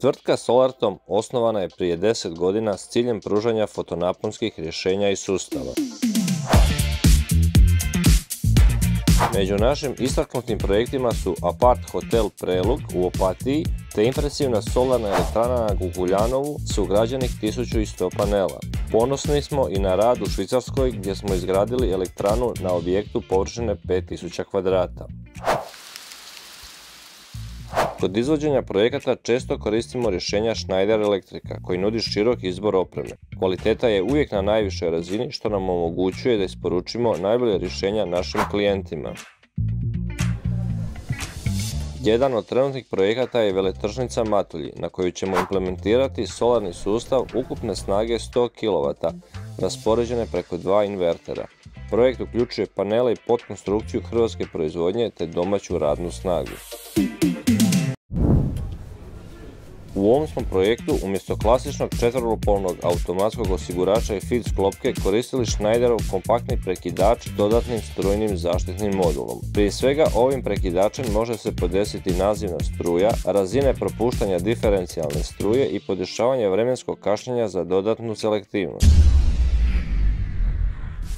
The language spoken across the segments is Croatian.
Tvrtka Solartom osnovana je prije 10 godina s ciljem pružanja fotonaponskih rješenja i sustava. Među našim istaknutim projektima su Apart Hotel Prelug u Opatiji te impresivna solarna elektrana na Guguljanovu s ugrađenih 1100 panela. Ponosni smo i na rad u Švicarskoj gdje smo izgradili elektranu na objektu površine 5000 kvadrata. Kod izvođenja projekata često koristimo rješenja Schneider Elektrika koji nudi širok izbor opreme. Kvaliteta je uvijek na najvišoj razini što nam omogućuje da isporučimo najbolje rješenja našim klijentima. Jedan od trenutnih projekata je veletržnica Matulji, na koju ćemo implementirati solarni sustav ukupne snage 100 kW, raspoređene preko dva invertera. Projekt uključuje panele i podkonstrukciju hrvatske proizvodnje te domaću radnu snagu. U ovom smo projektu umjesto klasičnog četvrlopolnog automatskog osigurača i feed sklopke koristili Schneiderov kompaktni prekidač dodatnim strujnim zaštitnim modulom. Prije svega ovim prekidačem može se podesiti nazivna struja, razine propuštanja diferencijalne struje i podešavanje vremenskog kašnjenja za dodatnu selektivnost.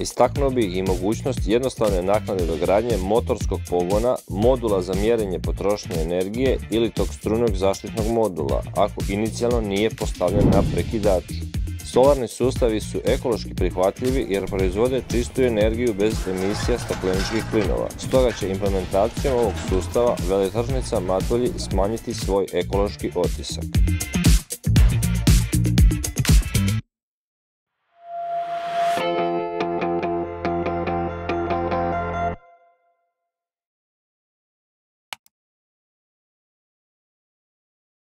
Istaknuo bih i mogućnost jednostavne naknade dogradnje motorskog pogona, modula za mjerenje potrošnje energije ili tog strunog zaštitnog modula, ako inicijalno nije postavljen na prekidaču. Solarni sustavi su ekološki prihvatljivi jer proizvode čistu energiju bez emisija stakleničkih plinova. Stoga će implementacijom ovog sustava veletržnica Matulji smanjiti svoj ekološki otisak.